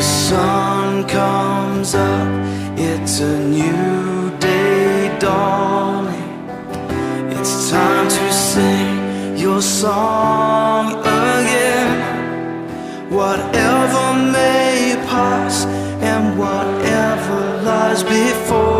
The sun comes up, it's a new day dawning. It's time to sing your song again. Whatever may pass and whatever lies before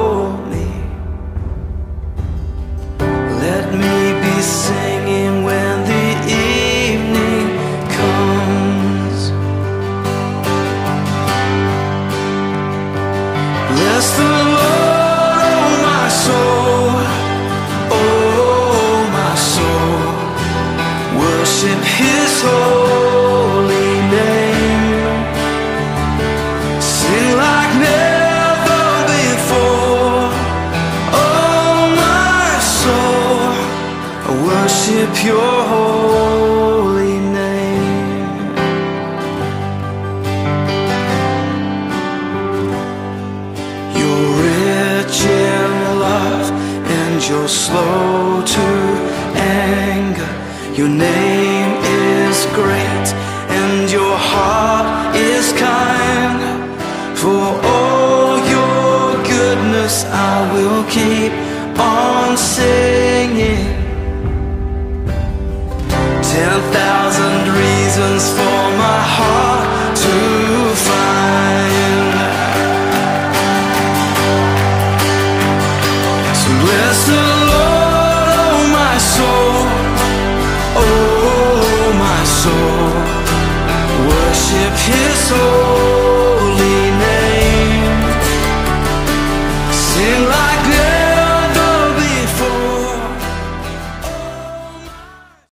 Oh oh, worship his holy name, sin like never before. Oh, my soul, worship Your holy you're slow to anger. Your name is great and your heart is kind. For all your goodness, I will keep on singing.